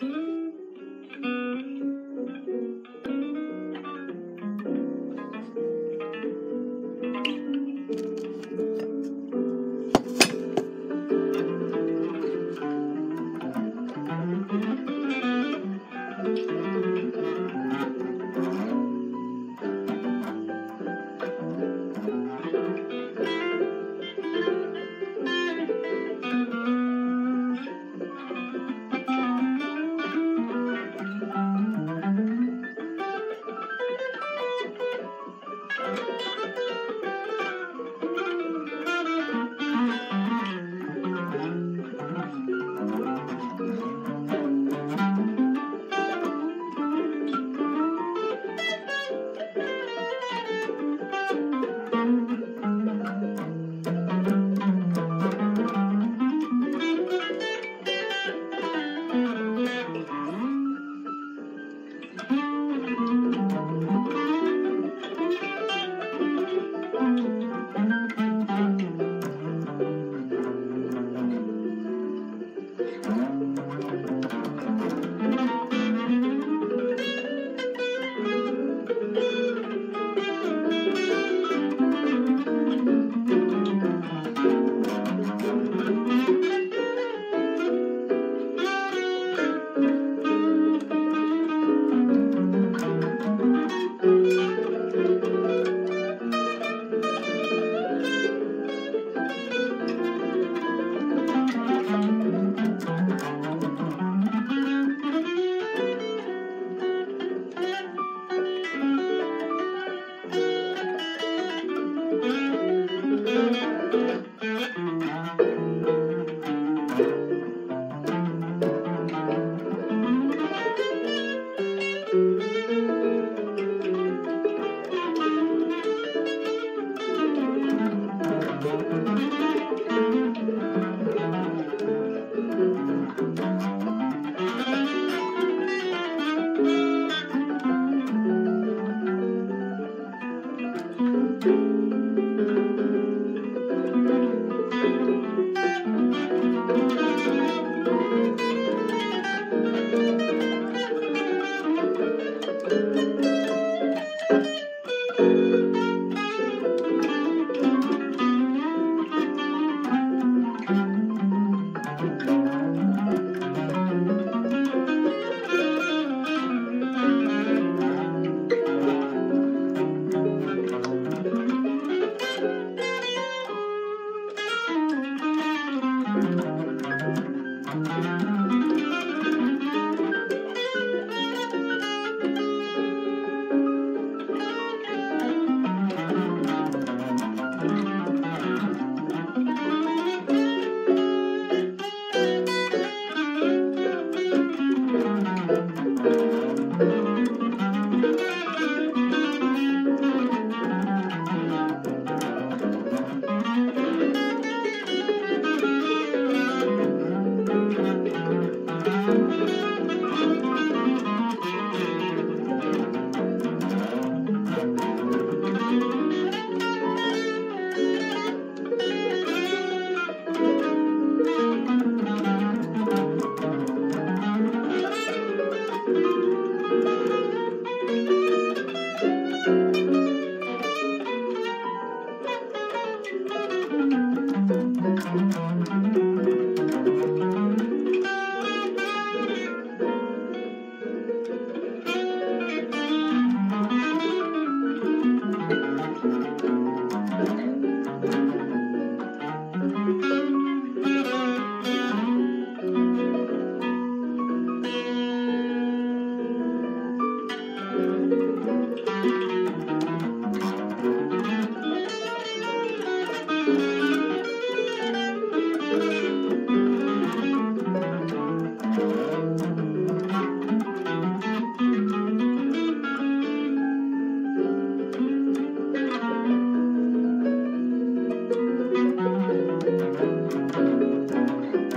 Thank